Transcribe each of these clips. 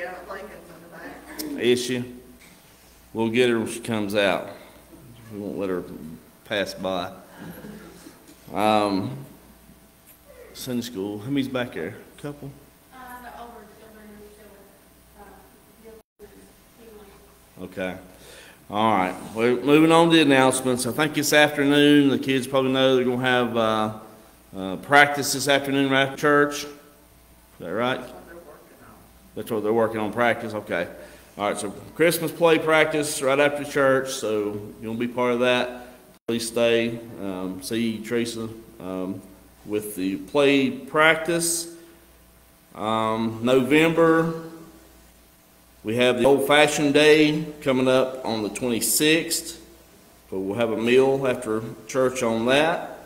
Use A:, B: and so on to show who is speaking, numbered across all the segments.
A: Yeah, Lincoln's in the back.
B: Is she? We'll get her when she comes out. We won't let her pass by. Um, Sunday school, how many's back there? Couple? Okay. All right. Well, moving on to the announcements. I think this afternoon, the kids probably know they're going to have uh, uh, practice this afternoon right after church. Is that right?
A: That's what they're working on.
B: That's what they're working on practice. Okay. All right. So Christmas play practice right after church. So you'll be part of that. Please stay. Um, see Teresa um, with the play practice. Um, November, we have the old fashioned day coming up on the 26th. But we'll have a meal after church on that.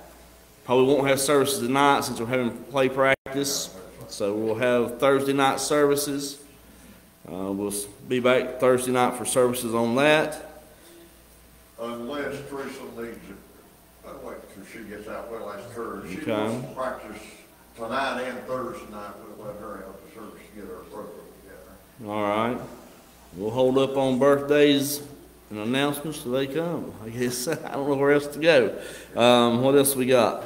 B: Probably won't have services tonight since we're having play practice. So we'll have Thursday night services. Uh, we'll be back Thursday night for services on that.
C: Unless Teresa needs it, I'll wait till she gets out, we'll ask her. She
B: Okay.
C: wants to practice tonight and Thursday night, we'll let her help the service to get her program together.
B: All right. We'll hold up on birthdays and announcements till they come. I guess I don't know where else to go. Um, what else we got?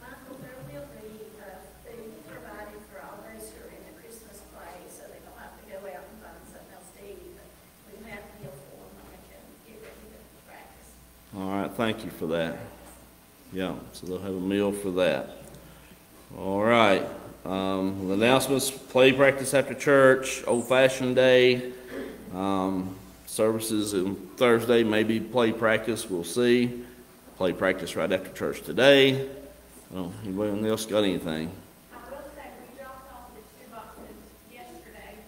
D: Michael, there will be, uh, food provided for all those who are in the Christmas play, so they don't have to go out and find something else to eat, but we have meal for them when they can get ready to practice.
B: All right. Thank you for that. Yeah. So they'll have a meal for that. All right. Um, the announcements: play practice after church, old fashioned day, um, services on Thursday, maybe play practice. We'll see. Play practice right after church today. Oh, anybody else got anything?
E: I will say, we dropped off the two boxes yesterday.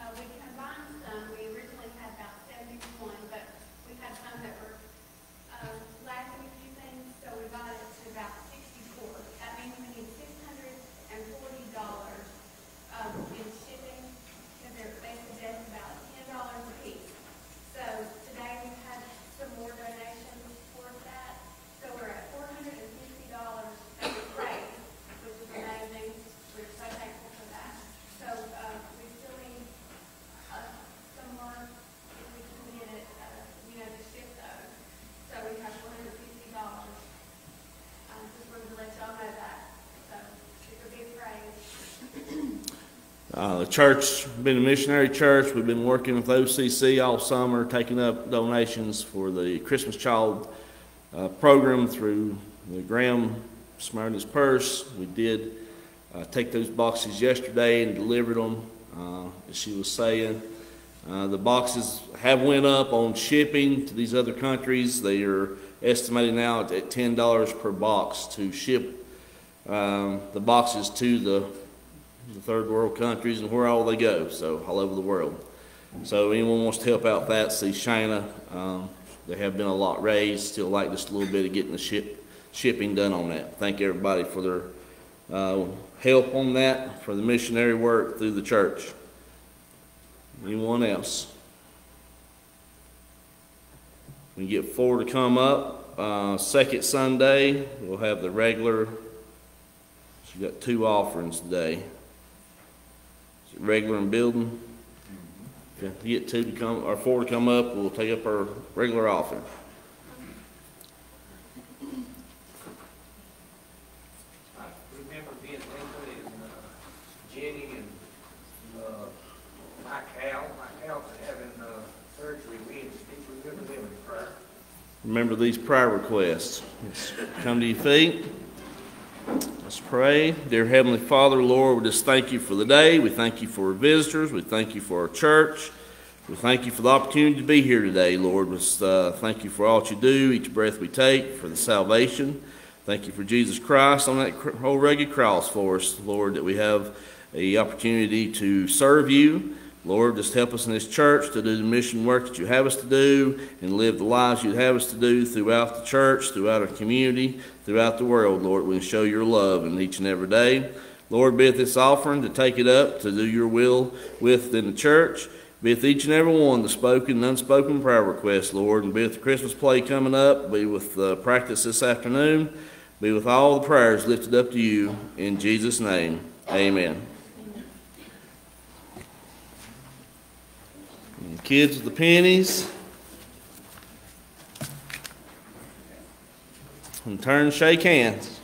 E: Uh, we combined some, we originally had about seventy-one, but we had some that were, uh, lacking a few things, so we got it to about sixty-four. That means we need six hundred and forty dollars, um, in shipping, because they're, they suggest about ten dollars a piece. So today we had some more donations for that, so we're at four hundred and fifty dollars that we raised, which is amazing. We're so thankful for that. So, uh, we still need, uh, some more, if we can get it, uh, you know, to ship those. So we have four hundred and fifty dollars. Um, just wanted to let y'all know that, so it would be praised.
B: Uh, the church, been a missionary church. We've been working with OCC all summer, taking up donations for the Christmas Child uh, program through the Graham Samaritan's Purse. We did uh, take those boxes yesterday and delivered them, uh, as she was saying. Uh, the boxes have went up on shipping to these other countries. They are estimated now at ten dollars per box to ship um, the boxes to the third world countries and where all they go, so all over the world. So anyone wants to help out that, see Shana, um, they have been a lot raised, still like just a little bit of getting the ship, shipping done on that. Thank everybody for their, uh, help on that, for the missionary work through the church. Anyone else? We get four to come up, uh, second Sunday, we'll have the regular, so you got two offerings today. Is it regular and building? Okay, get two to come, or four to come up, we'll take up our regular offering.
F: I remember being thinking and, uh, Jenny and, uh, Mike Hal, Mike Hal's having, uh, surgery Wednesday, we remember them in prayer.
B: Remember these prayer requests. Let's come to your feet. Let's pray. Dear Heavenly Father, Lord, we just thank you for the day. We thank you for our visitors. We thank you for our church. We thank you for the opportunity to be here today, Lord. We uh, thank you for all that you do, each breath we take, for the salvation. Thank you for Jesus Christ on that whole rugged cross for us, Lord, that we have a opportunity to serve you. Lord, just help us in this church to do the mission work that you have us to do and live the lives you have us to do throughout the church, throughout our community, throughout the world, Lord. We can show your love in each and every day. Lord, be with this offering to take it up to do your will within the church. Be with each and every one, the spoken and unspoken prayer requests, Lord, and be with the Christmas play coming up. Be with the practice this afternoon. Be with all the prayers lifted up to you. In Jesus' name, amen. And kids with the pennies. And turn shake hands.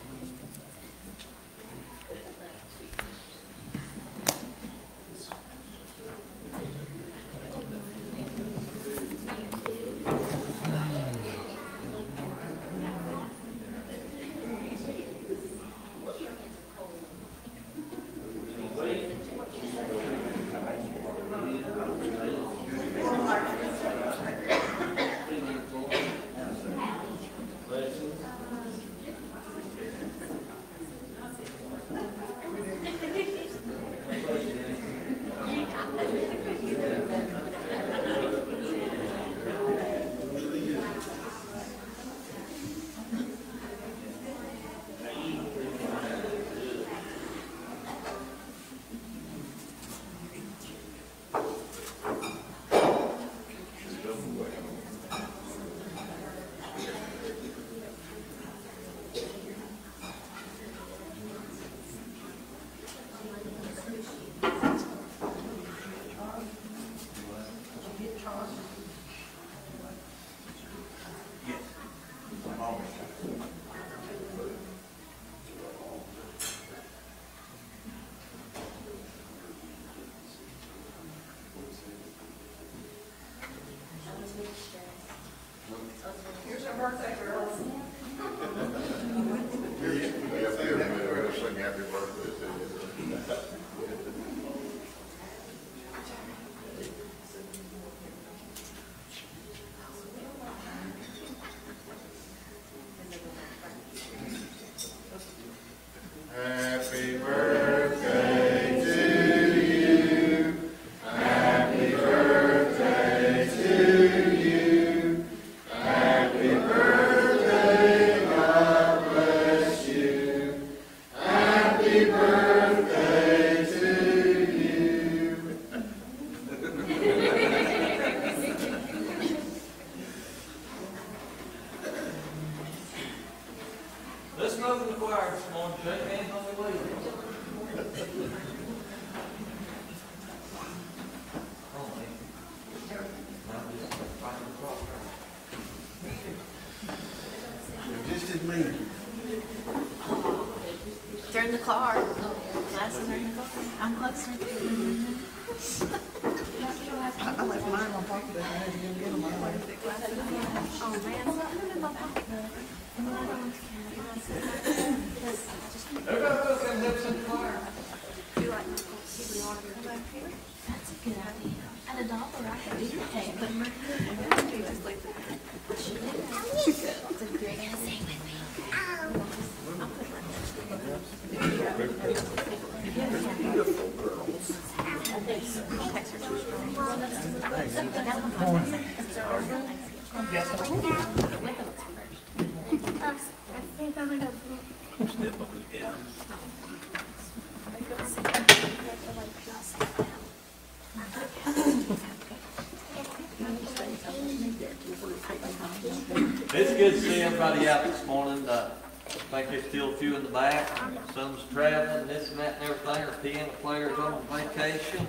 D: It's
G: good to see everybody out this morning. Uh, I think there's still a few in the back. Some's traveling, this and that and everything, or piano players on vacation.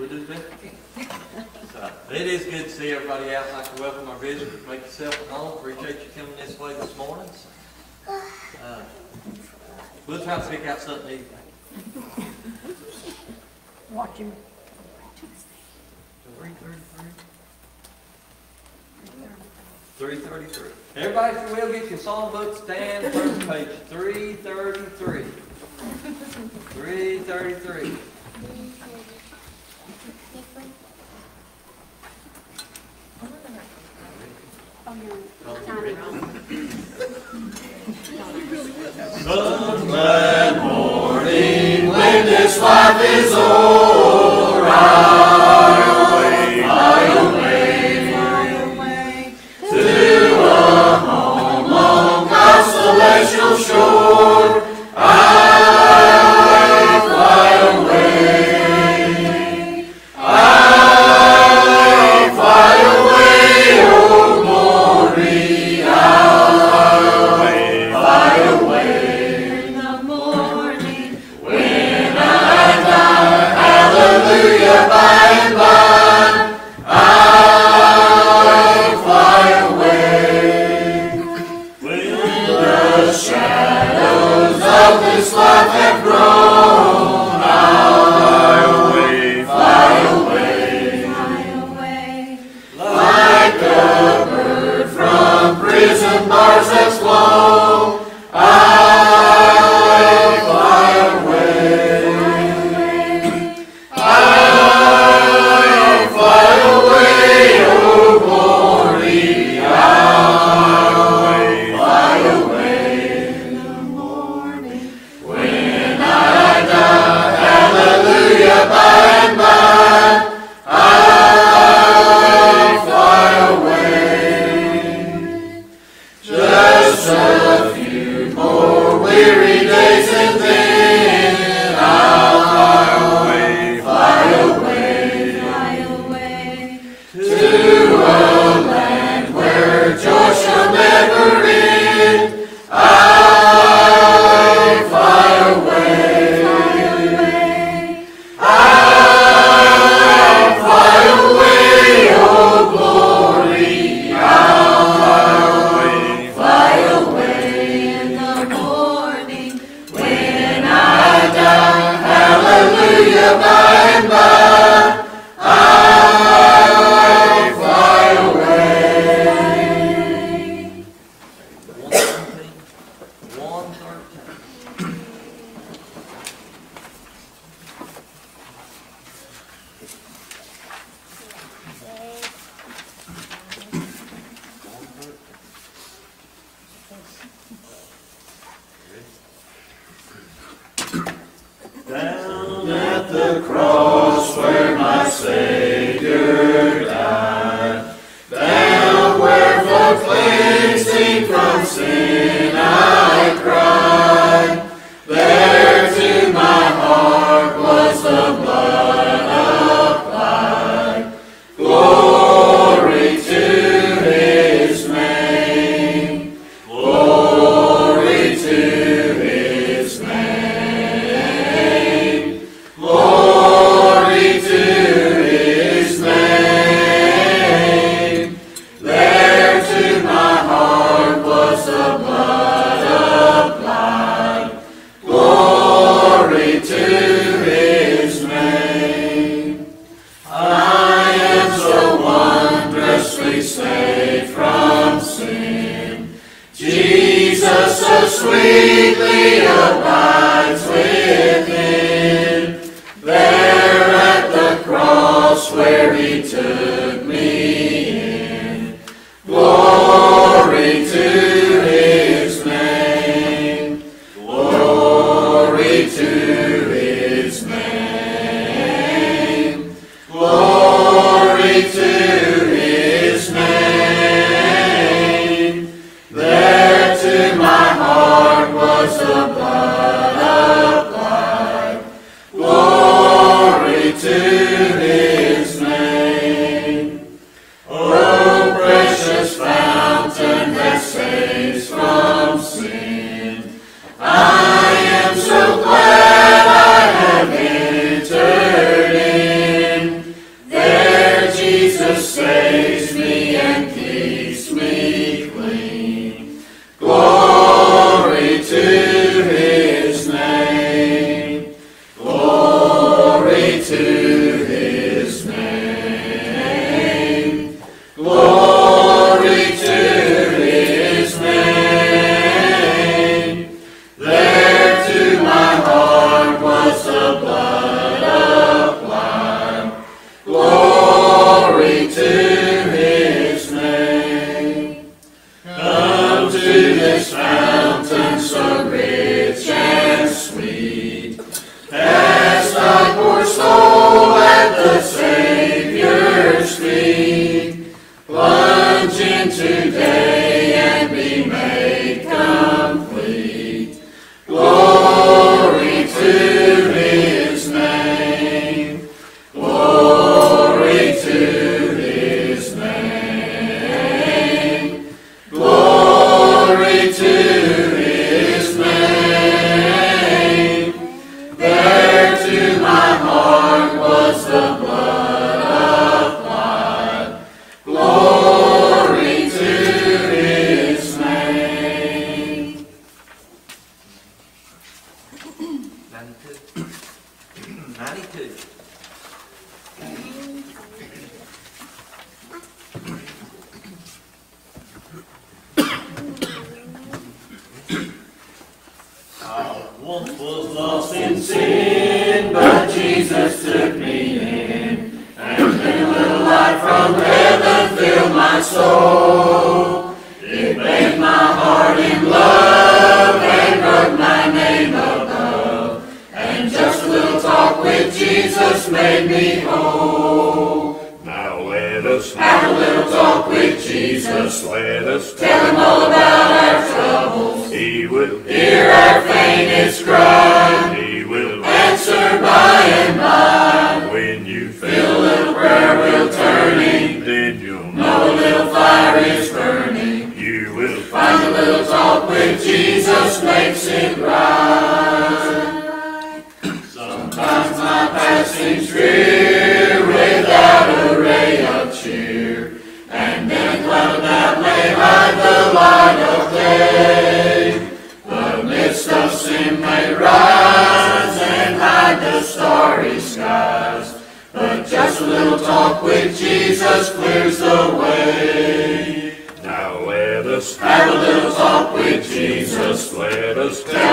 G: We do this. So, it is good to see everybody out. I'd like to welcome our visitors. Make yourself at home. Appreciate you coming this way this morning. Uh, We'll try to pick out something easy. Three thirty-three. Three thirty-three. Everybody, if you will, get your songbook stand, First page three thirty-three. Three thirty-three. Glad morning when this life is o'er, I'll away, I'll away, to a home on God's celestial shore. Ninety-two.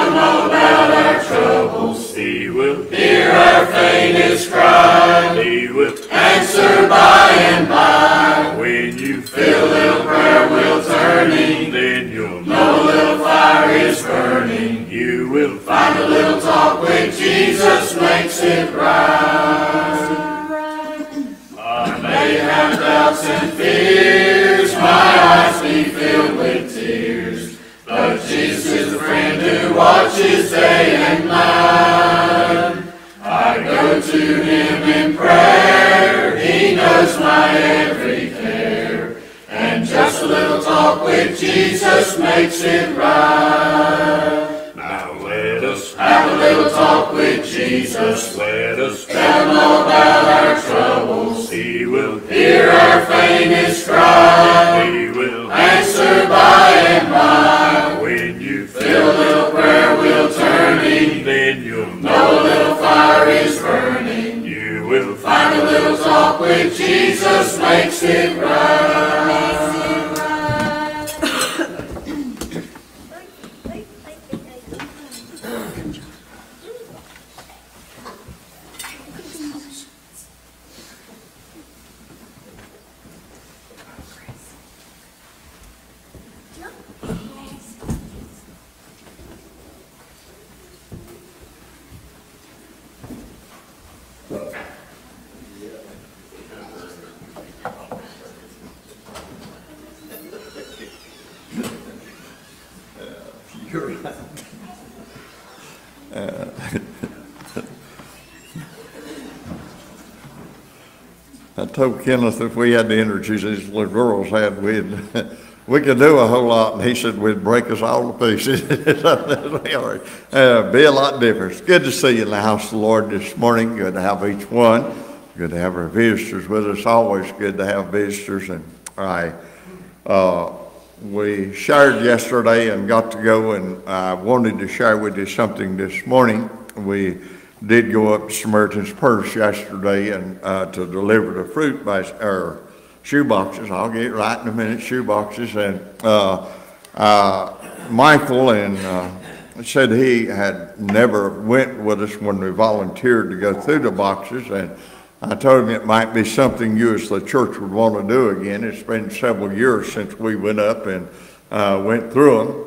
G: About our troubles.
H: He will
G: Hear our faintest cry.
H: He will
C: Kenneth if we had the energies these little girls had, we'd, we could do a whole lot, and he said we'd break us all to pieces. Uh, Be a lot different. It's good to see you in the house of the Lord this morning. Good to have each one. Good to have our visitors with us. Always good to have visitors. And I, uh, we shared yesterday and got to go, and I wanted to share with you something this morning. We did go up to Samaritan's Purse yesterday and uh, to deliver the fruit bas or shoe boxes. I'll get right in a minute. Shoe boxes and uh, uh, Michael and uh, said he had never went with us when we volunteered to go through the boxes and. I told him it might be something you as the church would want to do again. It's been several years since we went up and uh, went through them.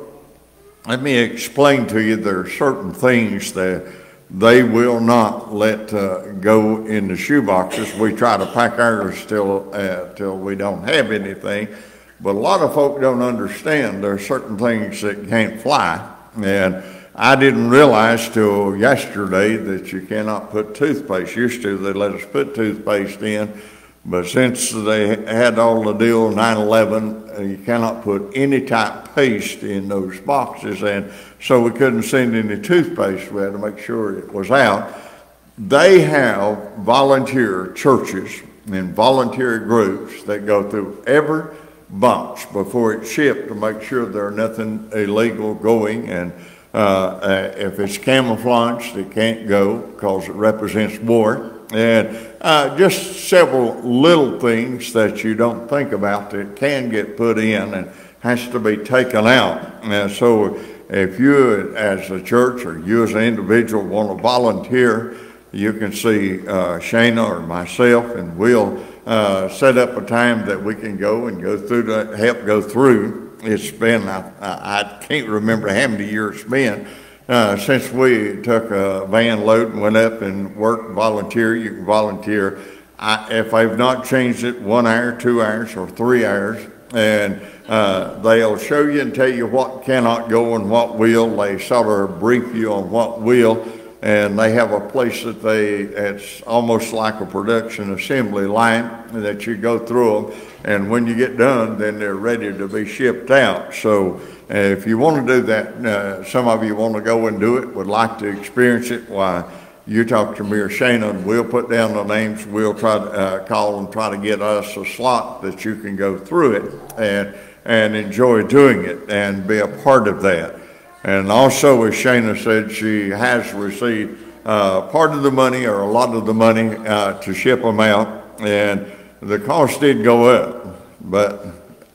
C: Let me explain to you there are certain things that they will not let uh, go in the shoe boxes. We try to pack ours till uh, till we don't have anything, but a lot of folk don't understand there are certain things that can't fly, and I didn't realize till yesterday that you cannot put toothpaste. Used to they let us put toothpaste in, but since they had all the deal 9/11, uh, you cannot put any type paste in those boxes, and so we couldn't send any toothpaste. We had to make sure it was out. They have volunteer churches and volunteer groups that go through every box before it's shipped to make sure there's nothing illegal going and uh, uh, if it's camouflaged, it can't go because it represents war. And uh, just several little things that you don't think about that can get put in and has to be taken out. And so if you as a church or you as an individual want to volunteer, you can see uh, Shana or myself and we'll uh, set up a time that we can go and go through to help go through it's been, I, I can't remember how many years it's been, uh, since we took a van load and went up and worked volunteer. You can volunteer. I, if they've not changed it, one hour, two hours, or three hours, and uh, they'll show you and tell you what cannot go and what will. They sort of brief you on what will, and they have a place that they, it's almost like a production assembly line that you go through them and when you get done, then they're ready to be shipped out. So if you want to do that, uh, some of you want to go and do it, would like to experience it, why, you talk to me or Shana, we'll put down the names. We'll try to uh, call and try to get us a slot that you can go through it and, and enjoy doing it and be a part of that. And also, as Shana said, she has received uh, part of the money or a lot of the money uh, to ship them out And the cost did go up, but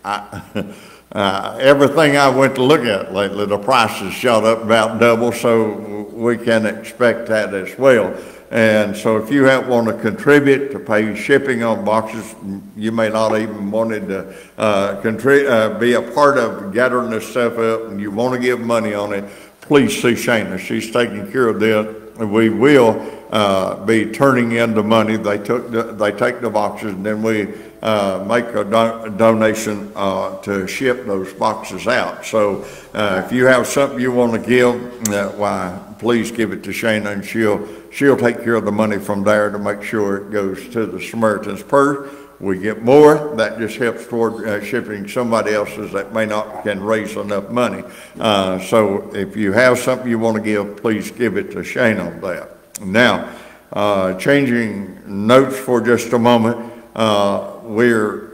C: I, uh, everything I went to look at lately, the prices shot up about double, so we can expect that as well. And so if you want to contribute to pay shipping on boxes, you may not even wanted to, uh, uh, be a part of gathering this stuff up and you want to give money on it, please see Shana. She's taking care of that. We will, uh, be turning in the money. They took, the- they take the boxes and then we, uh, make a do- donation, uh, to ship those boxes out. So, uh, if you have something you want to give, uh, why, please give it to Shana and she'll, she'll take care of the money from there to make sure it goes to the Samaritan's Purse. We get more, that just helps toward uh, shipping somebody else's that may not can raise enough money. Uh, so if you have something you want to give, please give it to Shane on that. Now, uh, changing notes for just a moment, uh, we're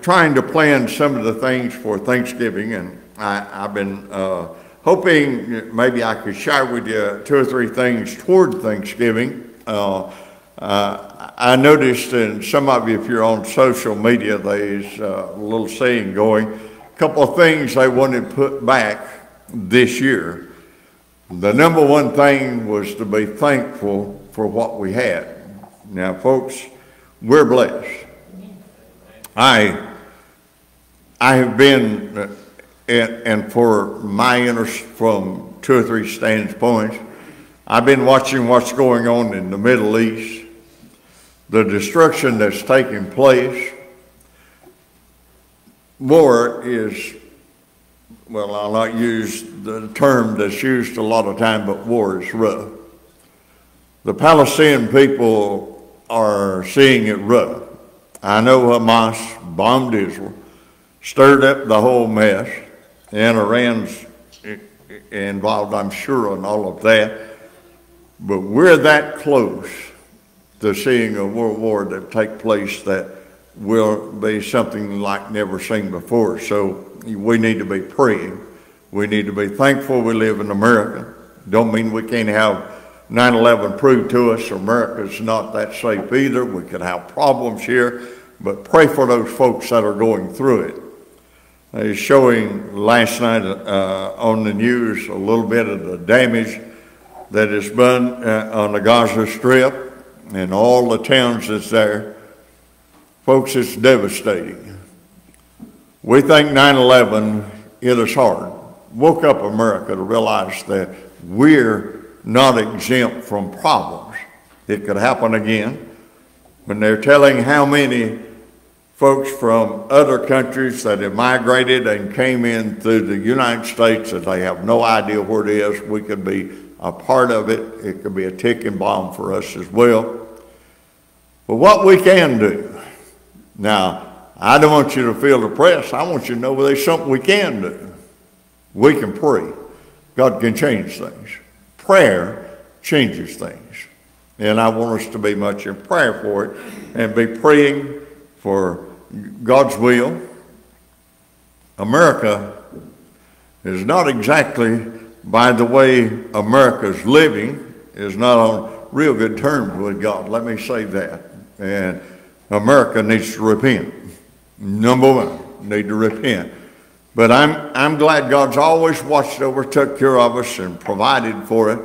C: trying to plan some of the things for Thanksgiving, and I, I've been uh, hoping maybe I could share with you two or three things toward Thanksgiving. Uh, uh, I noticed, and some of you, if you're on social media, there's uh, a little saying going, a couple of things they wanted put back this year. The number one thing was to be thankful for what we had. Now, folks, we're blessed. I, I have been, uh, and, and for my interest from two or three standpoints, I've been watching what's going on in the Middle East, the destruction that's taking place. War is, well, I'll not use the term that's used a lot of time, but war is rough. The Palestinian people are seeing it rough. I know Hamas bombed Israel, stirred up the whole mess, and Iran's involved, I'm sure, in all of that. But we're that close to seeing a world war that take place that will be something like never seen before. So we need to be praying. We need to be thankful we live in America. Don't mean we can't have 9-11 proved to us America's not that safe either. We could have problems here, but pray for those folks that are going through it. Was showing last night uh, on the news a little bit of the damage that has been uh, on the Gaza Strip and all the towns that's there. Folks, it's devastating. We think 9-11 hit us hard. Woke up America to realize that we're not exempt from problems. It could happen again. When they're telling how many folks from other countries that have migrated and came in through the United States that they have no idea where it is, we could be a part of it. It could be a ticking bomb for us as well. But what we can do, now, I don't want you to feel depressed. I want you to know there's something we can do. We can pray. God can change things. Prayer changes things. And I want us to be much in prayer for it and be praying for God's will. America is not exactly, by the way America's living, is not on real good terms with God. Let me say that. And America needs to repent. Number one, need to repent. But I'm, I'm glad God's always watched over, took care of us, and provided for it.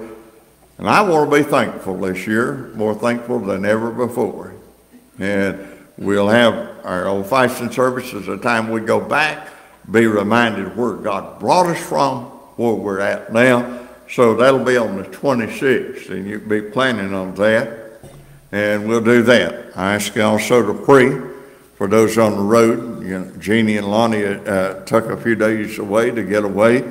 C: And I want to be thankful this year, more thankful than ever before. And we'll have our old fashioned services the time we go back, be reminded where God brought us from, where we're at now. So that'll be on the 26th, and you'll be planning on that. And we'll do that. I ask you also to pray for those on the road. You know, Jeannie and Lonnie uh, took a few days away to get away.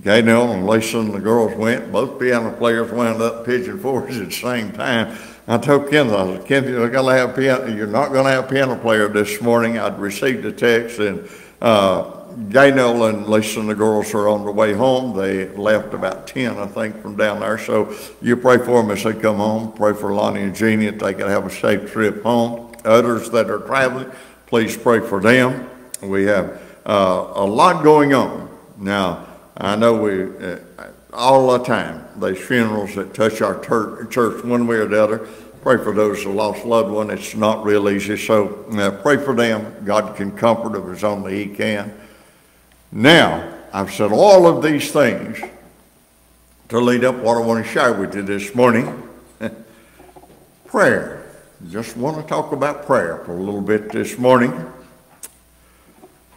C: Gaynell and Lisa and the girls went. Both piano players wound up Pigeon Forge at the same time. I told Ken, I said, Ken, you're gonna have piano. You're not going to have piano player this morning. I'd received a text, and uh, Gaynell and Lisa and the girls are on the way home. They left about 10, I think, from down there. So you pray for them as they come home. Pray for Lonnie and Jeannie that they can have a safe trip home. Others that are traveling, please pray for them. We have uh, a lot going on. Now, I know we, uh, all the time, there's funerals that touch our church one way or the other. pray for those who lost loved one. It's not real easy, so uh, pray for them. God can comfort them as only He can. Now, I've said all of these things to lead up what I want to share with you this morning. prayer. Just want to talk about prayer for a little bit this morning.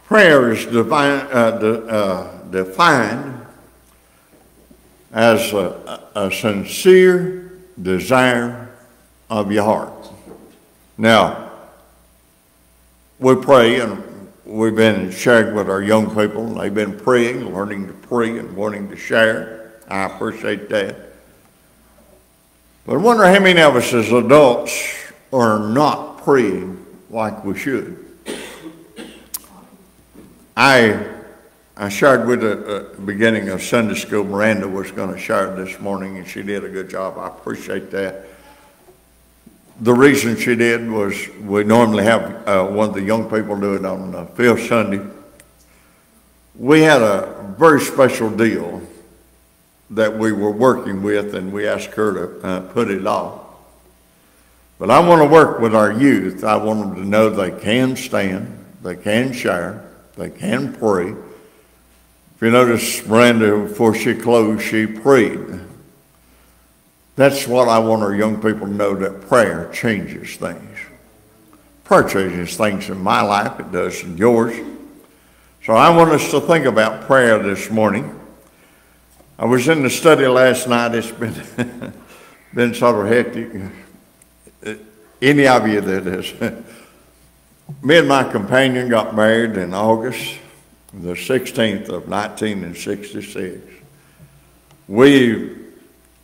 C: Prayer is divine, uh, de, uh, defined as a, a sincere desire of your heart. Now, we pray, and we've been sharing with our young people, and they've been praying, learning to pray, and wanting to share. I appreciate that. But I wonder how many of us as adults are not praying like we should. I, I shared with the beginning of Sunday school, Miranda was going to share this morning, and she did a good job. I appreciate that. The reason she did was we normally have uh, one of the young people do it on the fifth Sunday. We had a very special deal that we were working with, and we asked her to uh, put it off. But I want to work with our youth. I want them to know they can stand, they can share, they can pray. If you notice, Miranda, before she closed, she prayed. That's what I want our young people to know that prayer changes things. Prayer changes things in my life, it does in yours. So I want us to think about prayer this morning. I was in the study last night. It's been, been sort of hectic. Any of you that is. Me and my companion got married in August the 16th of 1966. We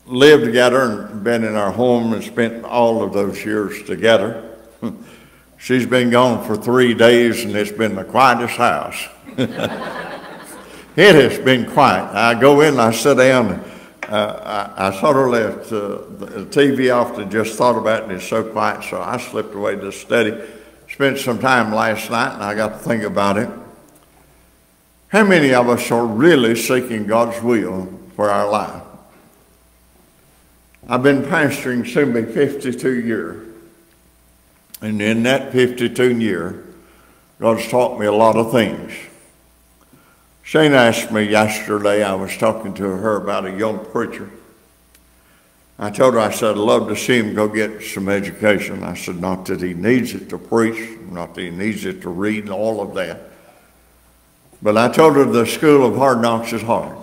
C: lived together and been in our home and spent all of those years together. She's been gone for three days and it's been the quietest house. it has been quiet. I go in, I sit down, uh, I, I, sort of left uh, the TV off and just thought about it and it's so quiet, so I slipped away to study. Spent some time last night and I got to think about it. How many of us are really seeking God's will for our life? I've been pastoring soon be 52 years. And in that 52 year, God's taught me a lot of things. Shane asked me yesterday, I was talking to her about a young preacher. I told her, I said, I'd love to see him go get some education. I said, not that he needs it to preach, not that he needs it to read, and all of that. But I told her the school of hard knocks is hard.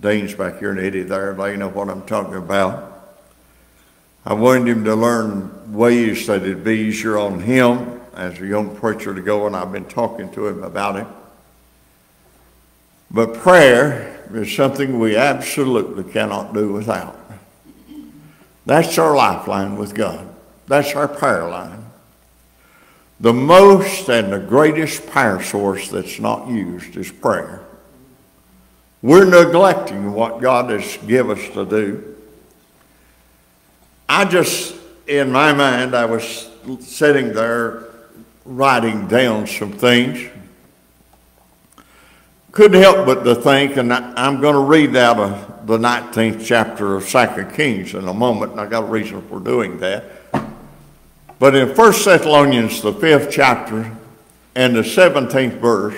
C: Dean's back here and Eddie there, they know what I'm talking about. I wanted him to learn ways that it'd be easier on him as a young preacher to go, and I've been talking to him about it. But prayer is something we absolutely cannot do without. That's our lifeline with God. That's our prayer line. The most and the greatest power source that's not used is prayer. We're neglecting what God has given us to do I just, in my mind, I was sitting there writing down some things. Couldn't help but to think, and I, am going to read out of the 19th chapter of Second Kings in a moment, and I got a reason for doing that. But in 1 Thessalonians, the fifth chapter, and the 17th verse,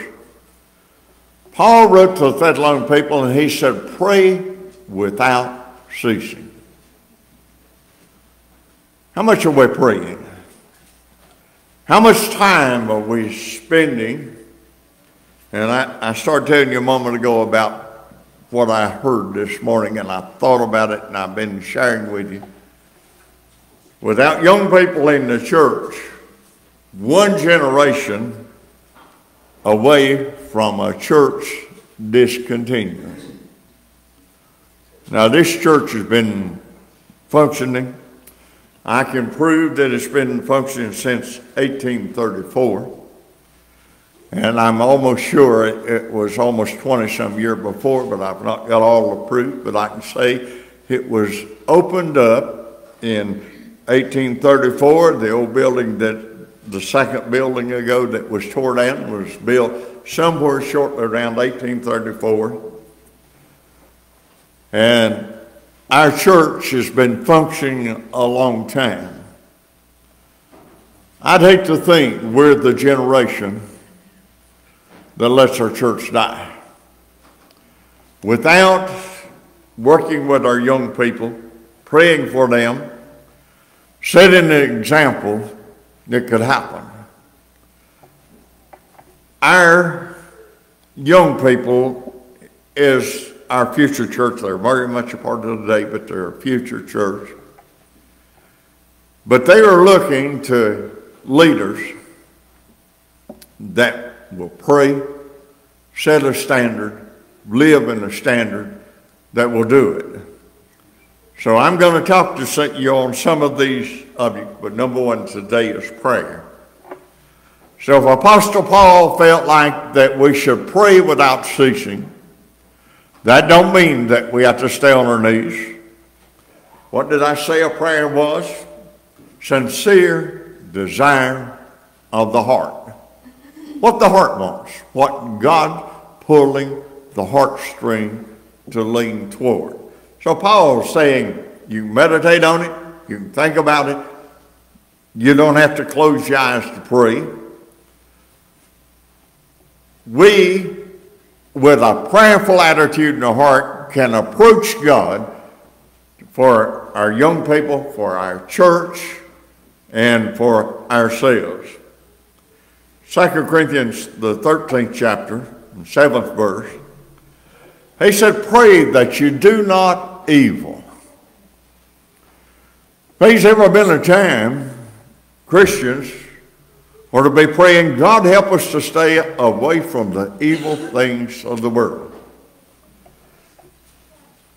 C: Paul wrote to the Thessalonian people, and he said, Pray without ceasing. How much are we praying? How much time are we spending? And I, I started telling you a moment ago about what I heard this morning, and I thought about it, and I've been sharing with you. Without young people in the church, one generation away from a church discontinuing. Now, this church has been functioning I can prove that it's been functioning since 1834. And I'm almost sure it, was almost 20 some years before, but I've not got all the proof. But I can say it was opened up in 1834. The old building that, the second building ago that was torn down was built somewhere shortly around 1834. And our church has been functioning a long time. I'd hate to think we're the generation that lets our church die. Without working with our young people, praying for them, setting an example that could happen. Our young people is our future church. They're very much a part of the day, but they're a future church. But they are looking to leaders that will pray, set a standard, live in a standard that will do it. So I'm going to talk to you on some of these objects, but number one today is prayer. So if Apostle Paul felt like that we should pray without ceasing, that don't mean that we have to stay on our knees. What did I say a prayer was? Sincere desire of the heart. What the heart wants. What God pulling the heartstring to lean toward. So Paul's saying you meditate on it, you can think about it. You don't have to close your eyes to pray. We, with a prayerful attitude in the heart, can approach God for our young people, for our church, and for ourselves. 2 Corinthians, the 13th chapter, 7th verse, he said, Pray that you do not evil. There's ever been a time, Christians, or to be praying, God help us to stay away from the evil things of the world.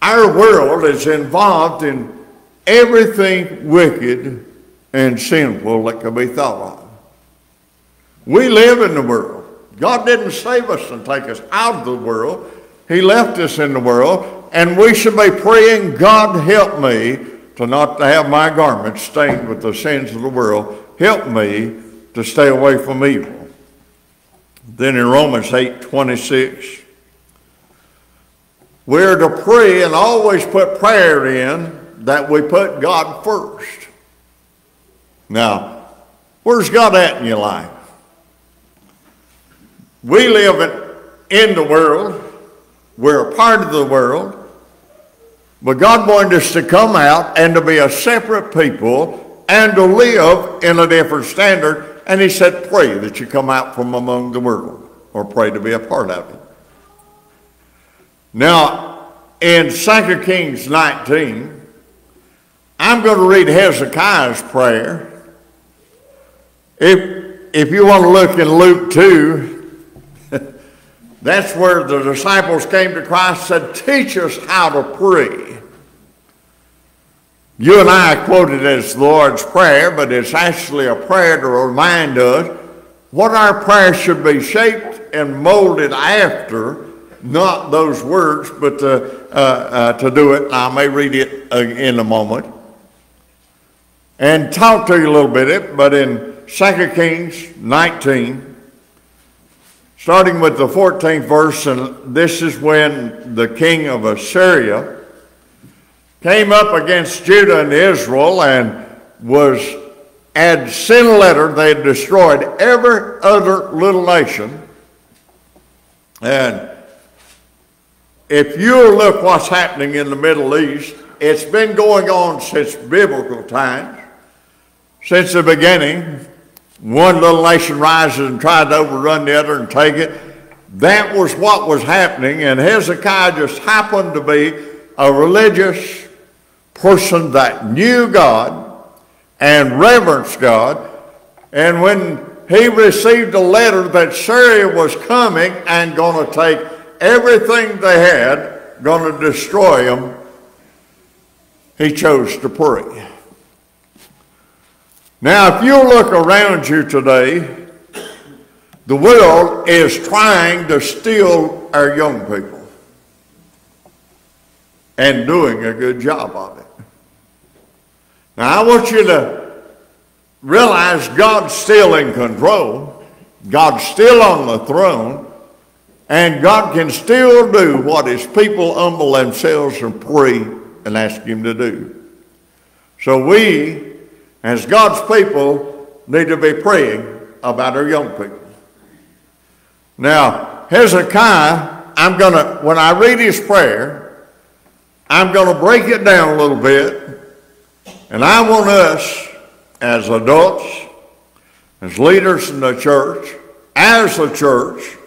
C: Our world is involved in everything wicked and sinful that can be thought of. We live in the world. God didn't save us and take us out of the world. He left us in the world, and we should be praying, God help me to not have my garments stained with the sins of the world. Help me to stay away from evil. Then in Romans 8 26, we're to pray and always put prayer in that we put God first. Now, where's God at in your life? We live in the world, we're a part of the world, but God wanted us to come out and to be a separate people and to live in a different standard. And He said, Pray that you come out from among the world, or pray to be a part of it. Now, in 2 Kings 19, I'm going to read Hezekiah's prayer. If, if you want to look in Luke 2, that's where the disciples came to Christ and said, Teach us how to pray. You and I quote it as the Lord's Prayer, but it's actually a prayer to remind us what our prayer should be shaped and molded after, not those words, but to, uh, uh, to do it. I may read it uh, in a moment and talk to you a little bit, but in 2 Kings 19, starting with the 14th verse, and this is when the king of Assyria came up against Judah and Israel and was had sent a letter. They had destroyed every other little nation. And if you look what's happening in the Middle East, it's been going on since biblical times, since the beginning one little nation rises and tries to overrun the other and take it. That was what was happening, and Hezekiah just happened to be a religious person that knew God and reverenced God. And when he received a letter that Syria was coming and going to take everything they had, going to destroy them, he chose to pray. Now, if you look around you today, the world is trying to steal our young people and doing a good job of it. Now, I want you to realize God's still in control, God's still on the throne, and God can still do what His people humble themselves and pray and ask Him to do. So we as God's people need to be praying about our young people. Now, Hezekiah, I'm going to, when I read his prayer, I'm going to break it down a little bit. And I want us, as adults, as leaders in the church, as a church,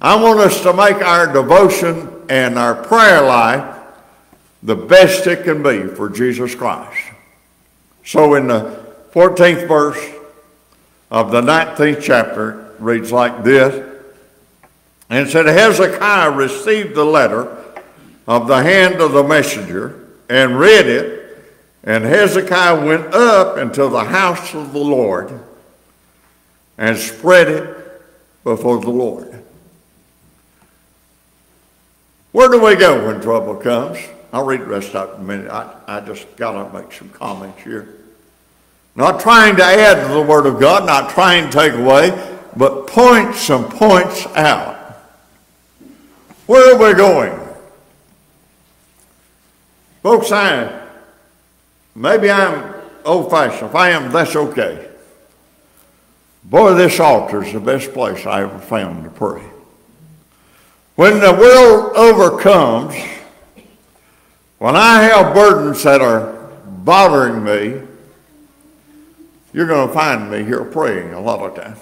C: I want us to make our devotion and our prayer life the best it can be for Jesus Christ. So in the 14th verse of the 19th chapter reads like this. And said, Hezekiah received the letter of the hand of the messenger and read it. And Hezekiah went up into the house of the Lord and spread it before the Lord. Where do we go when trouble comes? I'll read the rest of it in a minute. I, I just got to make some comments here. Not trying to add to the Word of God, not trying to take away, but point some points out. Where are we going? Folks, I, maybe I'm old fashioned. If I am, that's okay. Boy, this altar is the best place I ever found to pray. When the world overcomes, when I have burdens that are bothering me, you're going to find me here praying a lot of times.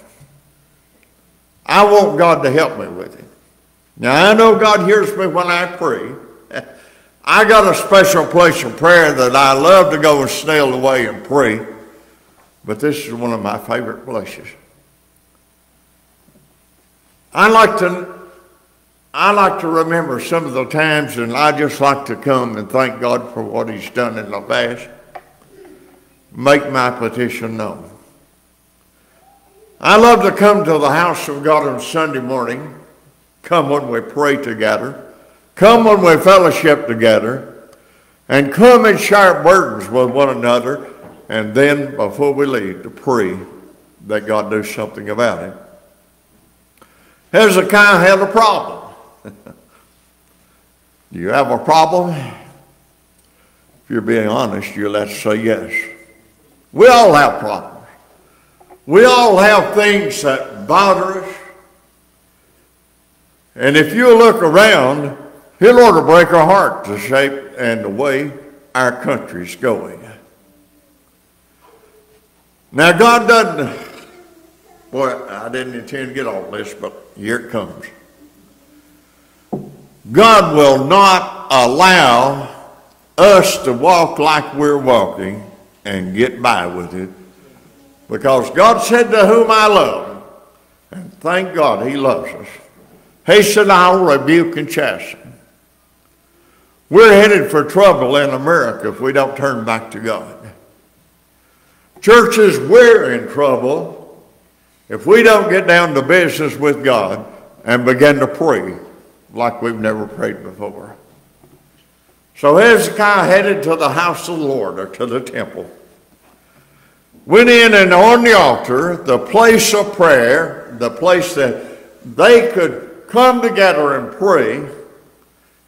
C: I want God to help me with it. Now, I know God hears me when I pray. I got a special place of prayer that I love to go and snail away and pray, but this is one of my favorite places. I like to I like to remember some of the times, and I just like to come and thank God for what He's done in the past. Make my petition known. I love to come to the house of God on Sunday morning, come when we pray together, come when we fellowship together, and come and share burdens with one another, and then before we leave, to pray that God do something about it. Hezekiah had a problem. Do you have a problem? If you're being honest, you'll have to say yes. We all have problems. We all have things that bother us. And if you look around, He'll to break our heart to shape and the way our country's going. Now, God doesn't, boy, I didn't intend to get all this, but here it comes. God will not allow us to walk like we're walking and get by with it because God said to whom I love, and thank God he loves us, said, I'll rebuke and chasten. We're headed for trouble in America if we don't turn back to God. Churches, we're in trouble if we don't get down to business with God and begin to pray like we've never prayed before. So Hezekiah headed to the house of the Lord, or to the temple. Went in and on the altar, the place of prayer, the place that they could come together and pray,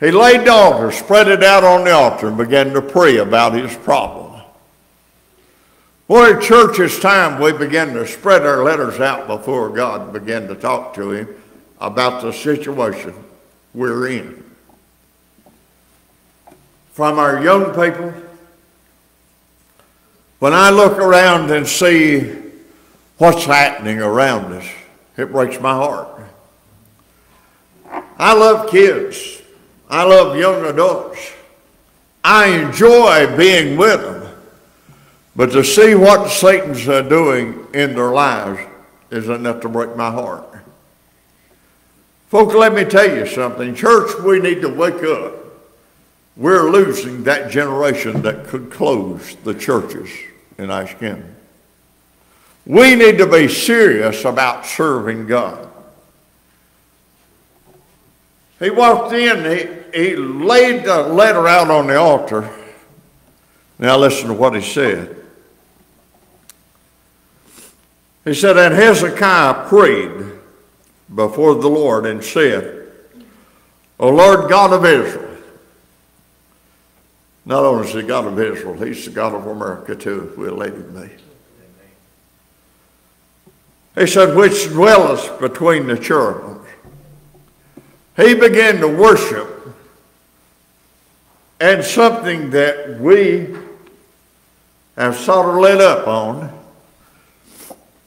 C: he laid the altar, spread it out on the altar, and began to pray about his problem. Boy, at church, it's time we begin to spread our letters out before God began to talk to him about the situation we're in. From our young people, when I look around and see what's happening around us, it breaks my heart. I love kids. I love young adults. I enjoy being with them. But to see what Satan's uh, doing in their lives is enough to break my heart. Folks, let me tell you something. Church, we need to wake up. We're losing that generation that could close the churches in Ashe County. We need to be serious about serving God. He walked in, he, he laid the letter out on the altar. Now listen to what he said. He said, And Hezekiah prayed before the Lord and said, O Lord God of Israel, not only is he God of Israel, he's the God of America too, if we'll let him be. He said, which dwelleth between the cherubims. He began to worship and something that we have sort of let up on.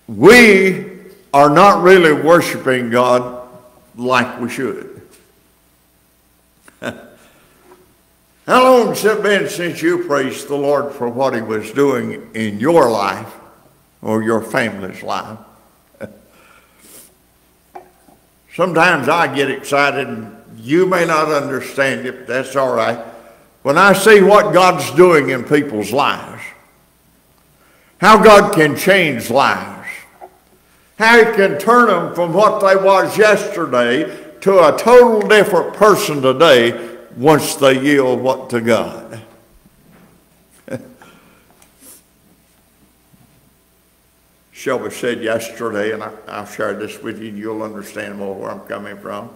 C: We are not really worshiping God like we should. How long has it been since you praised the Lord for what He was doing in your life or your family's life? Sometimes I get excited, and you may not understand it, that's all right. When I see what God's doing in people's lives, how God can change lives, how He can turn them from what they was yesterday to a total different person today once they yield what to God. Shelby said yesterday, and I, I'll share this with you, and you'll understand more where I'm coming from.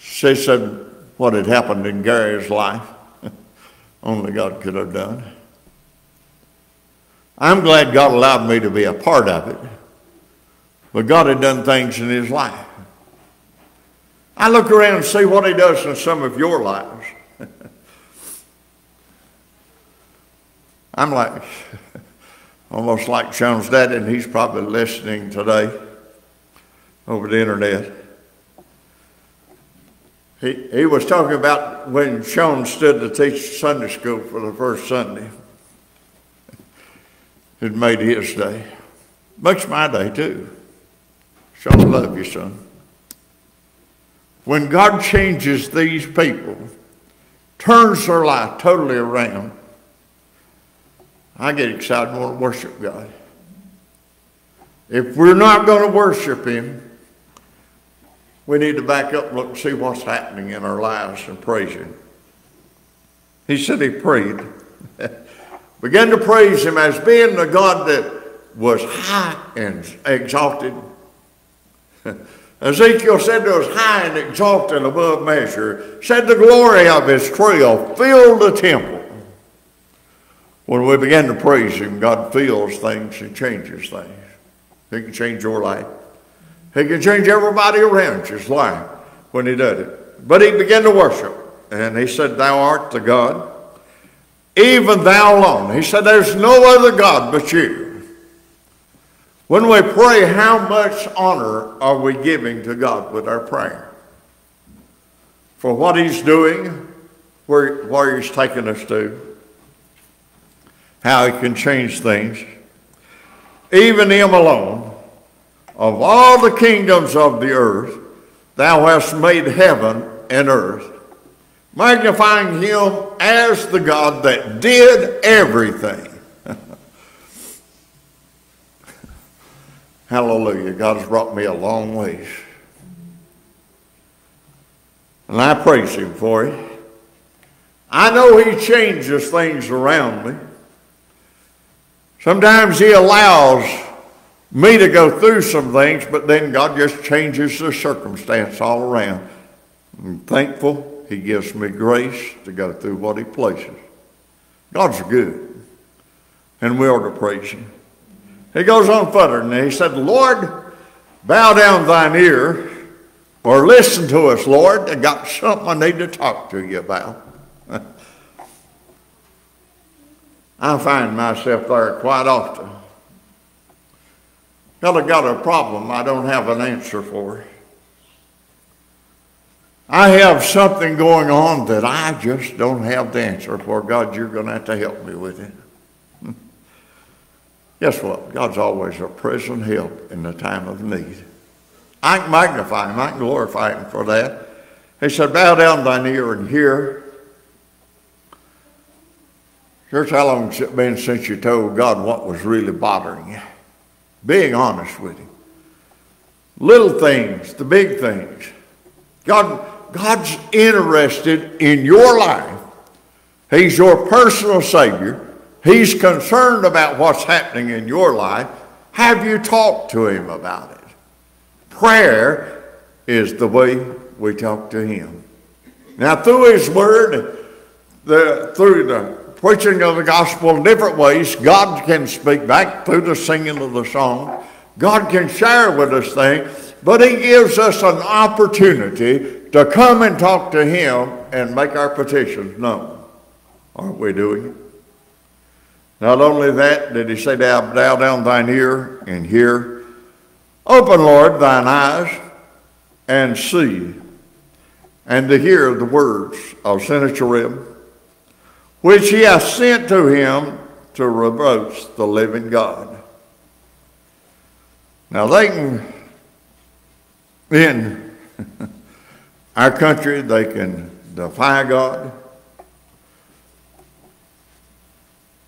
C: She said what had happened in Gary's life, only God could have done. I'm glad God allowed me to be a part of it, but God had done things in his life. I look around and see what he does in some of your lives. I'm like, almost like Sean's dad, and he's probably listening today over the internet. He, he was talking about when Sean stood to teach Sunday school for the first Sunday. It made his day. Makes my day too. Sean, love you, son. When God changes these people, turns their life totally around, I get excited and want to worship God. If we're not going to worship Him, we need to back up look and see what's happening in our lives and praise Him. He said he prayed. Began to praise Him as being the God that was high and exalted. Ezekiel said there was high and exalted above measure, said the glory of his trail filled the temple. When we begin to praise him, God fills things and changes things. He can change your life. He can change everybody around you's life when he does it. But he began to worship. And he said, Thou art the God, even thou alone. He said, There's no other God but you. When we pray, how much honor are we giving to God with our prayer? For what He's doing, where, where He's taking us to, how He can change things. Even Him alone, of all the kingdoms of the earth, Thou hast made heaven and earth, magnifying Him as the God that did everything. Hallelujah. God has brought me a long ways. And I praise Him for it. I know He changes things around me. Sometimes He allows me to go through some things, but then God just changes the circumstance all around. I'm thankful He gives me grace to go through what He places. God's good, and we ought to praise Him. He goes on further and he said, Lord, bow down thine ear or listen to us, Lord. I got something I need to talk to you about. I find myself there quite often. God, I got a problem I don't have an answer for. I have something going on that I just don't have the answer for. God, you're going to have to help me with it. Guess what? God's always a present help in the time of need. I can magnify him, I can glorify him for that. He said, Bow down thine ear and hear. Church, how long has it been since you told God what was really bothering you? Being honest with him. Little things, the big things. God, God's interested in your life. He's your personal Savior. He's concerned about what's happening in your life. Have you talked to him about it? Prayer is the way we talk to him. Now, through his word, the, through the preaching of the gospel in different ways, God can speak back through the singing of the song. God can share with us things, but He gives us an opportunity to come and talk to Him and make our petitions known. Aren't we doing it? Not only that, did He say, Bow bow down thine ear and hear. Open, Lord, thine eyes and see, and to hear the words of Sennacherib, which He hath sent to him to reproach the living God. Now they can, in our country, they can defy God.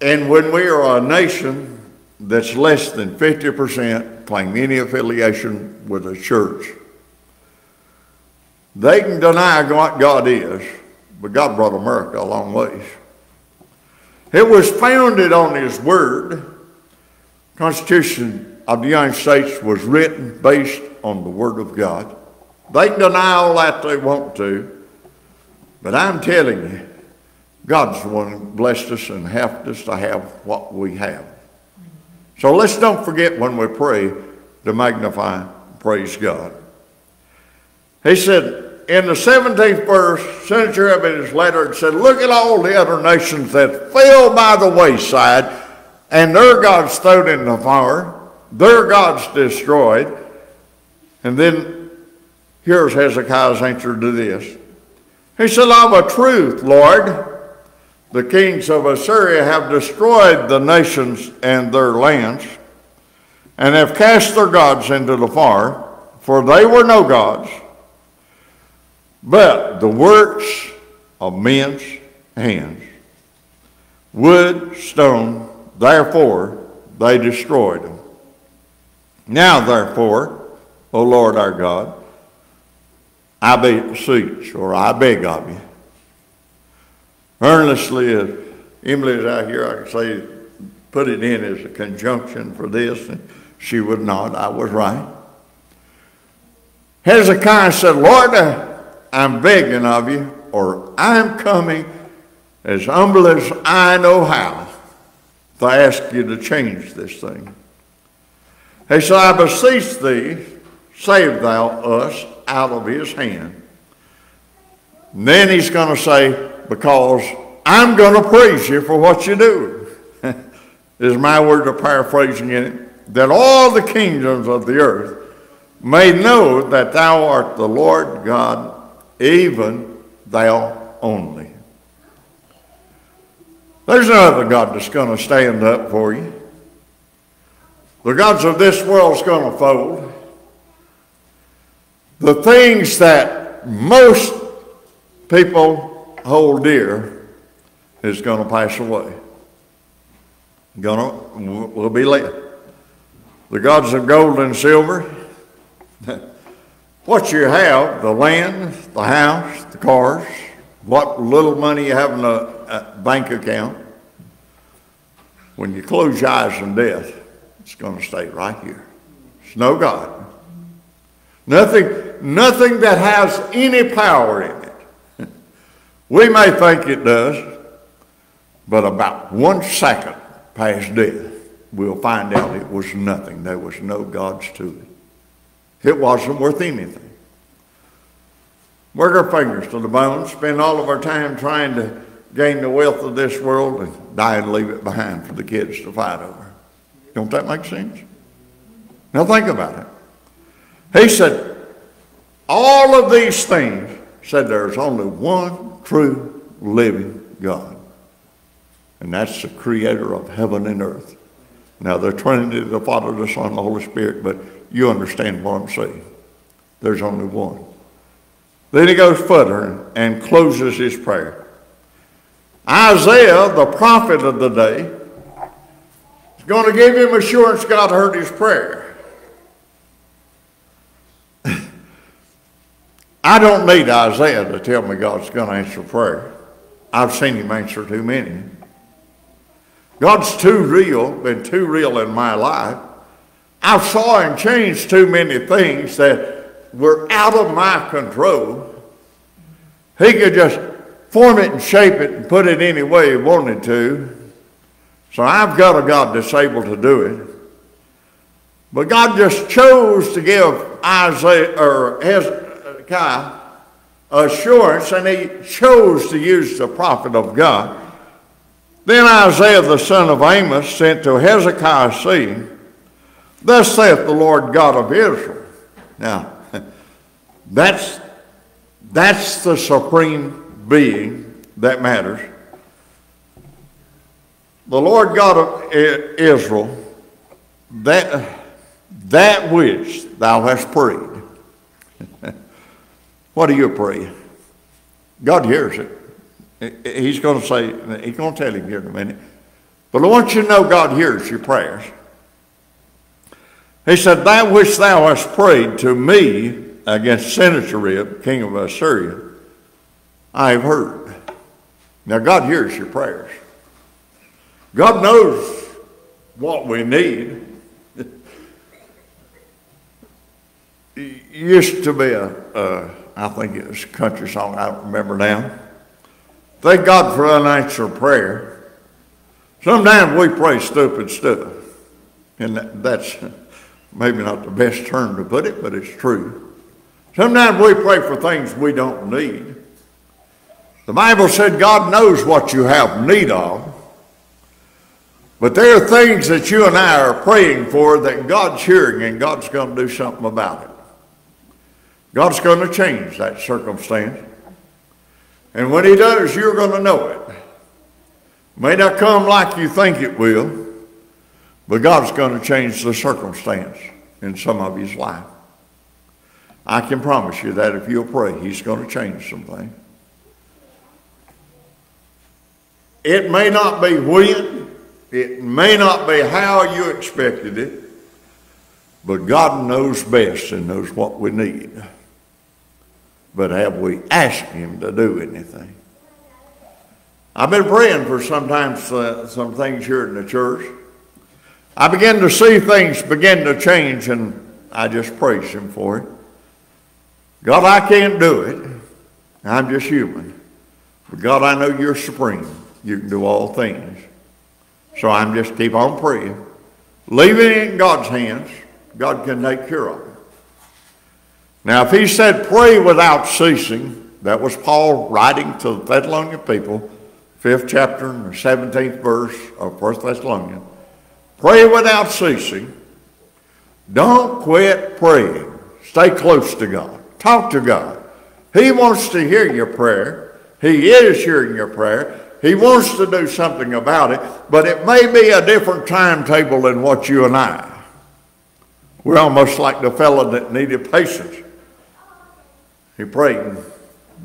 C: And when we are a nation that's less than 50% claim any affiliation with a church, they can deny what God is, but God brought America a long ways. It was founded on His Word. Constitution of the United States was written based on the Word of God. They can deny all that they want to, but I'm telling you, God's the one who blessed us and helped us to have what we have. So let's don't forget when we pray to magnify and praise God. He said, in the 17th verse, Sennacherib in his letter said, Look at all the other nations that fell by the wayside, and their gods thrown in the fire, their gods destroyed. And then here's Hezekiah's answer to this. He said, Of a truth, Lord, the kings of Assyria have destroyed the nations and their lands, and have cast their gods into the fire, for they were no gods but the works of men's hands. Wood, stone, therefore they destroyed them. Now, therefore, O Lord our God, I beseech, or I beg of you, earnestly, Emily is out here, I can say, put it in as a conjunction for this, and she would not. I was right. Hezekiah said, Lord, uh, I'm begging of you, or I'm coming as humble as I know how to ask you to change this thing. He said, I beseech thee, save thou us out of his hand. And then he's going to say, because I'm going to praise you for what you do. is my word of paraphrasing in it. That all the kingdoms of the earth may know that thou art the Lord God even thou only. There's no other God that's going to stand up for you. The gods of this world's going to fold. The things that most people hold dear is going to pass away. Gonna will be left. The gods of gold and silver what you have, the land, the house, the cars, what little money you have in a, a bank account, when you close your eyes in death, it's going to stay right here. It's no God. Nothing, nothing that has any power in it. We may think it does, but about one second past death, we'll find out it was nothing. There was no gods to it. It wasn't worth anything. Work our fingers to the bone, spend all of our time trying to gain the wealth of this world and die and leave it behind for the kids to fight over. Don't that make sense? Now think about it. He said, all of these things said there's only one true living God. And that's the creator of heaven and earth. Now, the Trinity, the Father, the Son, the Holy Spirit, but you understand what I'm saying. There's only one. Then he goes further and closes his prayer. Isaiah, the prophet of the day, is going to give him assurance God heard his prayer. I don't need Isaiah to tell me God's going to answer prayer. I've seen him answer too many. God's too real, been too real in my life. I saw and changed too many things that were out of my control. He could just form it and shape it and put it any way he wanted to. So I've got a God that's able to do it. But God just chose to give Isaiah or Hezekiah assurance, and he chose to use the prophet of God. Then Isaiah the son of Amos sent to Hezekiah, saying, Thus saith the Lord God of Israel. Now, that's, that's the supreme being that matters. The Lord God of Israel, that, that which thou hast prayed. what are you praying? God hears it. He's going to say, he's going to tell him here in a minute. But I want you to know God hears your prayers. He said, That which thou hast prayed to me against Sennacherib, king of Assyria, I have heard. Now, God hears your prayers. God knows what we need. used to be a, a, I think it was a country song, I don't remember now. Thank God for unanswered prayer. Sometimes we pray stupid stuff. And that, that's maybe not the best term to put it, but it's true. Sometimes we pray for things we don't need. The Bible said God knows what you have need of. But there are things that you and I are praying for that God's hearing and God's going to do something about it. God's going to change that circumstance. And when He does, you're going to know it. May not come like you think it will, but God's going to change the circumstance in some of his life. I can promise you that if you'll pray, He's going to change something. It may not be when, it may not be how you expected it, but God knows best and knows what we need. But have we asked Him to do anything? I've been praying for sometimes uh, some things here in the church. I begin to see things begin to change, and I just praise Him for it. God, I can't do it. I'm just human. But God, I know you're supreme. You can do all things. So I'm just keep on praying. Leaving it in God's hands, God can take care of it. Now, if he said pray without ceasing, that was Paul writing to the Thessalonian people, fifth chapter and the 17th verse of First Thessalonians. Pray without ceasing. Don't quit praying. Stay close to God. Talk to God. He wants to hear your prayer. He is hearing your prayer. He wants to do something about it, but it may be a different timetable than what you and I. We're almost like the fellow that needed patience. He prayed,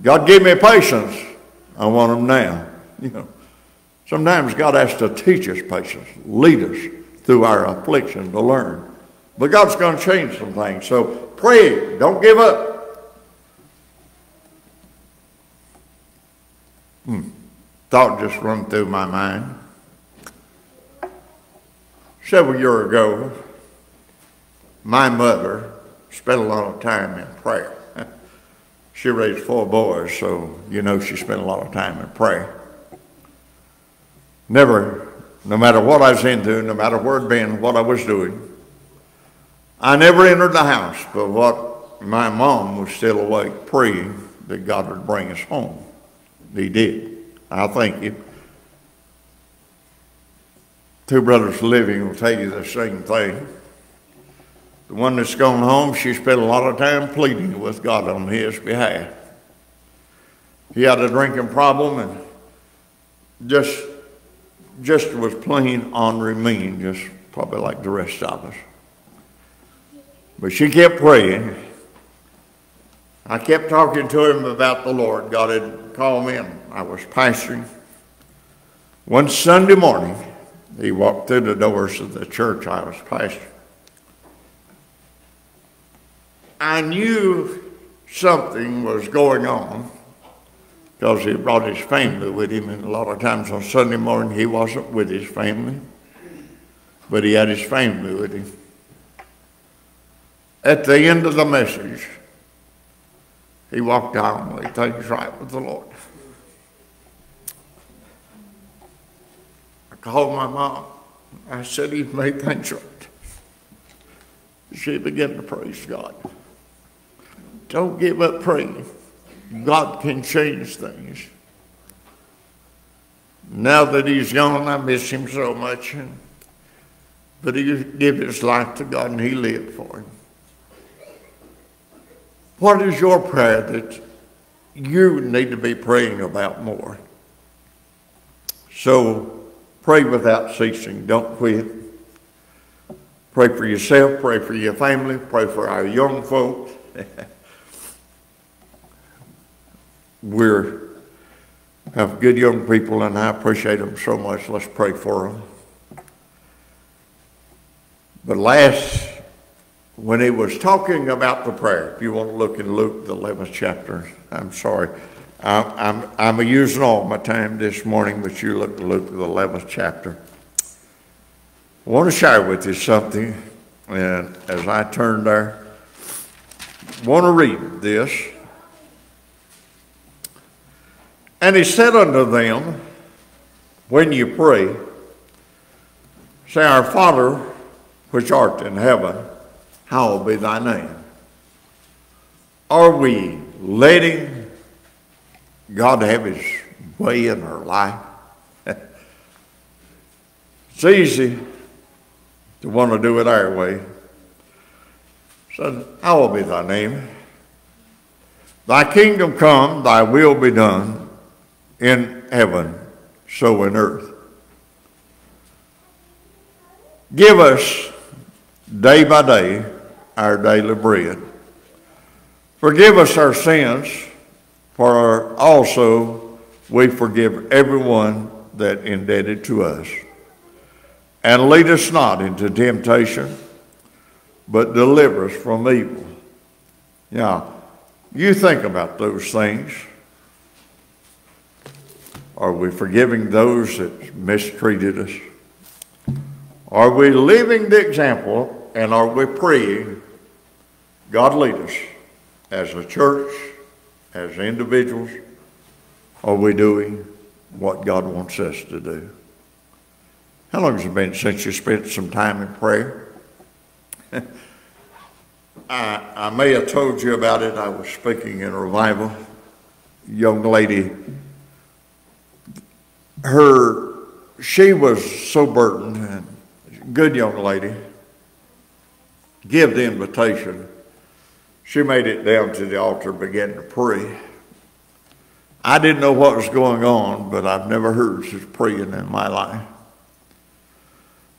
C: God give me patience. I want them now. You know, sometimes God has to teach us patience, lead us through our affliction to learn. But God's going to change some things. So pray. Don't give up. Hmm. Thought just run through my mind. Several years ago, my mother spent a lot of time in prayer. she raised four boys, so you know she spent a lot of time in prayer. Never, no matter what I was into, no matter where I'd been, what I was doing, I never entered the house, but what my mom was still awake praying that God would bring us home. He did. I thank you. Two brothers living will tell you the same thing. The one that's gone home, she spent a lot of time pleading with God on his behalf. He had a drinking problem and just just was plain ornery mean, just probably like the rest of us. But she kept praying. I kept talking to him about the Lord. God had called me, and I was pastoring. One Sunday morning, he walked through the doors of the church I was pastoring. I knew something was going on because he brought his family with him, and a lot of times on Sunday morning he wasn't with his family, but he had his family with him. At the end of the message, he walked down with things right with the Lord. I called my mom. I said, He made things right. she began to praise God. Don't give up praying. God can change things. Now that he's gone, I miss him so much. But he gave his life to God and he lived for him. What is your prayer that you need to be praying about more? So pray without ceasing. Don't quit. Pray for yourself, pray for your family, pray for our young folks. We're have good young people, and I appreciate them so much. Let's pray for them. But last, when he was talking about the prayer, if you want to look in Luke, the 11th chapter, I'm sorry. I'm, I'm, I'm using all my time this morning, but you look Luke, the 11th chapter. I want to share with you something, and as I turn there, I want to read this. And he said unto them, When you pray, say, Our Father, which art in heaven, hallowed be thy name. Are we letting God have his way in our life? it's easy to want to do it our way. So, hallowed be thy name. Thy kingdom come, thy will be done in heaven, so in earth. Give us day by day our daily bread. Forgive us our sins, for also we forgive everyone that indebted to us. And lead us not into temptation, but deliver us from evil. Now, you think about those things. Are we forgiving those that mistreated us? Are we living the example and are we praying, God lead us as a church, as individuals? Are we doing what God wants us to do? How long has it been since you spent some time in prayer? I, I may have told you about it. I was speaking in a revival. Young lady her, she was so burdened, and good young lady, give the invitation. She made it down to the altar, began to pray. I didn't know what was going on, but I've never heard such praying in my life.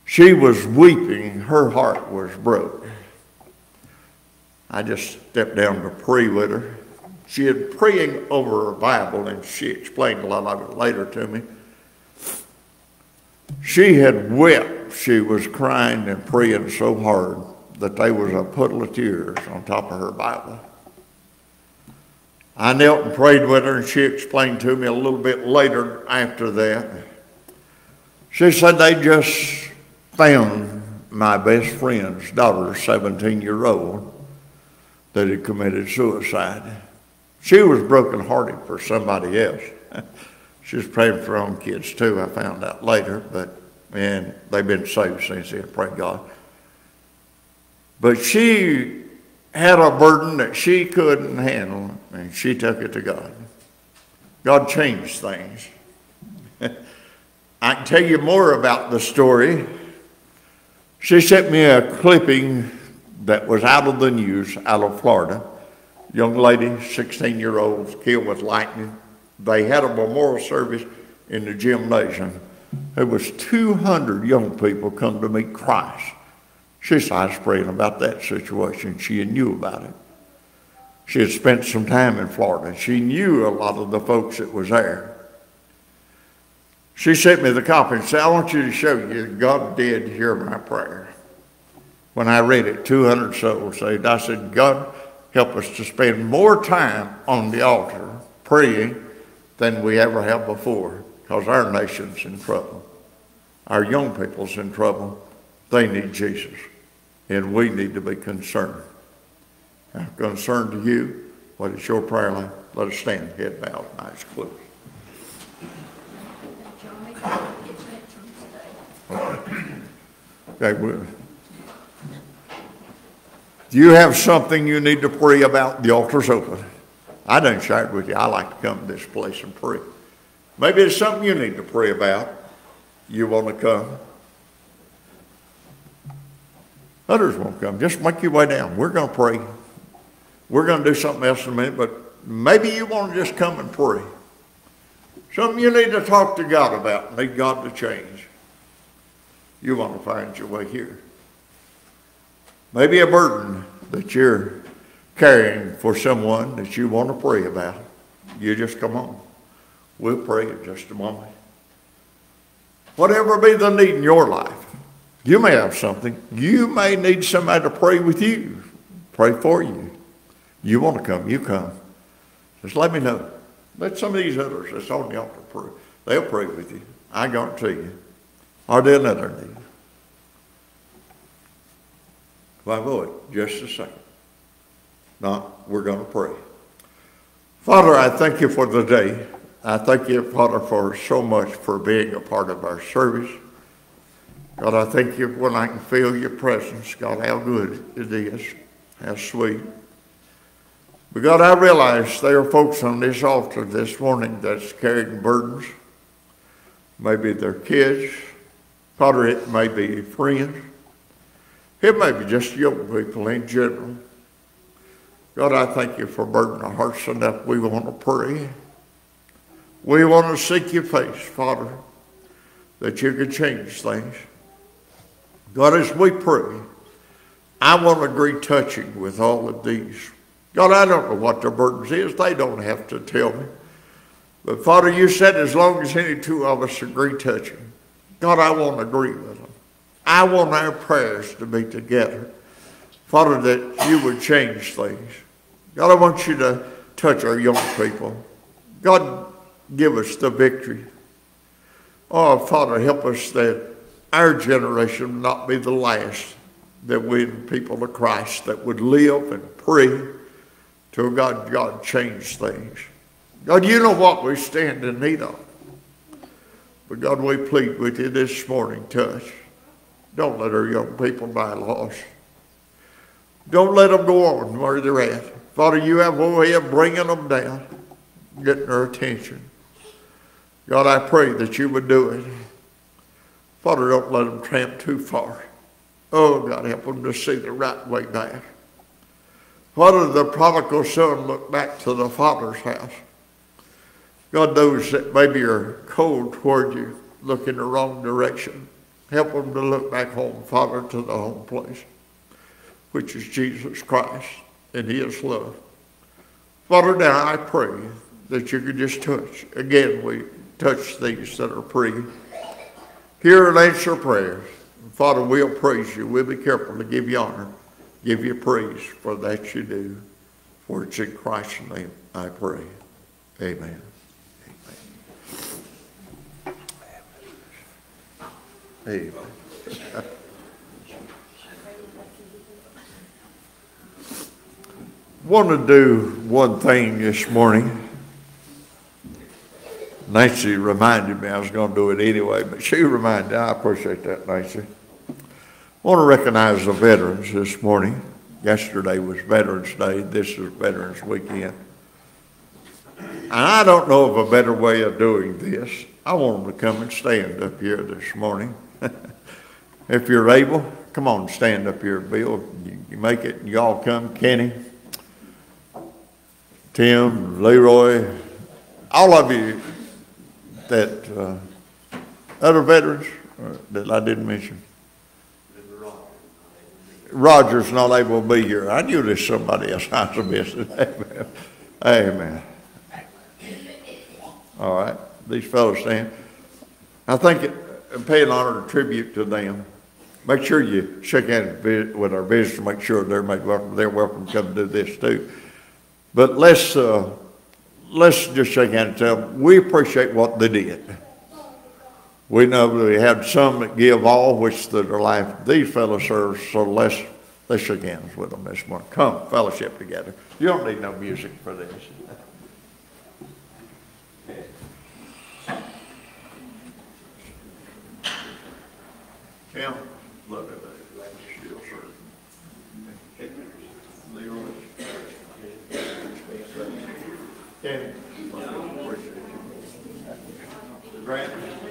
C: She was weeping. Her heart was broke. I just stepped down to pray with her. She had praying over her Bible, and she explained a lot of it later to me. She had wept. She was crying and praying so hard that there was a puddle of tears on top of her Bible. I knelt and prayed with her, and she explained to me a little bit later after that. She said they just found my best friend's daughter, 17 year old, that had committed suicide. She was brokenhearted for somebody else. She was praying for her own kids too, I found out later, but and they've been saved since then, pray God. But she had a burden that she couldn't handle, and she took it to God. God changed things. I can tell you more about the story. She sent me a clipping that was out of the news out of Florida. Young lady, 16 year old, killed with lightning they had a memorial service in the gymnasium. There was 200 young people come to meet Christ. She started praying about that situation. She knew about it. She had spent some time in Florida. She knew a lot of the folks that was there. She sent me the copy and said, I want you to show you God did hear my prayer. When I read it, 200 souls saved. I said, God, help us to spend more time on the altar praying than we ever have before because our nation's in trouble. Our young people's in trouble. They need Jesus. And we need to be concerned. I'm concerned to you. What is your prayer life? Let us stand, head bowed, eyes closed. Okay, we Do you have something you need to pray about? The altar's open. I done shared with you. I like to come to this place and pray. Maybe it's something you need to pray about. You want to come? Others won't come. Just make your way down. We're going to pray. We're going to do something else in a minute, but maybe you want to just come and pray. Something you need to talk to God about, need God to change. You want to find your way here. Maybe a burden that you're carrying for someone that you want to pray about. You just come on. We'll pray in just a moment. Whatever be the need in your life, you may have something. You may need somebody to pray with you, pray for you. You want to come, you come. Just let me know. Let some of these others that's on the altar pray. They'll pray with you. I guarantee you. Or they'll know their need. Why, boy, just a second. Not, we're going to pray. Father, I thank you for the day. I thank you, Father, for so much for being a part of our service. God, I thank you when I can feel your presence. God, how good it is, how sweet. But God, I realize there are folks on this altar this morning that's carrying burdens. Maybe they're kids. Father, it may be friends. It may be just young people in general. God, I thank you for burdening our hearts enough. We want to pray. We want to seek your face, Father, that you could change things. God, as we pray, I want to agree touching with all of these. God, I don't know what their burdens is. They don't have to tell me. But Father, you said as long as any two of us agree touching, God, I want to agree with them. I want our prayers to be together. Father, that you would change things. God, I want you to touch our young people. God, give us the victory. Oh, Father, help us that our generation not be the last that we, the people of Christ, that would live and pray till God, God change things. God, you know what we stand in need of. But God, we plead with you this morning, touch. Don't let our young people die lost. Don't let them go on where they're at. Father, you have a way of bringing them down, getting their attention. God, I pray that you would do it. Father, don't let them tramp too far. Oh, God, help them to see the right way back. Father, the prodigal son looked back to the father's house. God, those that maybe are cold toward you, look in the wrong direction. Help them to look back home, Father, to the home place, which is Jesus Christ and His love. Father, now I pray that you could just touch. Again, we touch these that are praying. Hear and answer prayers. Father, we'll praise you. We'll be careful to give you honor, give you praise for that you do. For it's in Christ's name I pray. Amen. Amen. Amen. Want to do one thing this morning. Nancy reminded me I was going to do it anyway, but she reminded. me. I appreciate that, Nancy. I Want to recognize the veterans this morning. Yesterday was Veterans Day. This is Veterans Weekend. And I don't know of a better way of doing this. I want them to come and stand up here this morning. if you're able, come on, stand up here, Bill. You, make it, and y'all come, Kenny, Tim, Leroy, all of you that uh, other veterans uh, that I didn't mention. Roger's not able to be here. I knew there's somebody else I was missing. Amen. Amen. All right, these fellows stand. I think it, and pay an honor and tribute to them. Make sure you shake hands with our visitors, make sure they're made welcome. They're welcome to come do this too. But let's uh, let's just shake hands and tell them we appreciate what they did. We know we had some that give all, which are life. These fellows serve, so let's let's shake hands with them this morning. Come, fellowship together. You don't need no music for this. Tim, Danny. Grant.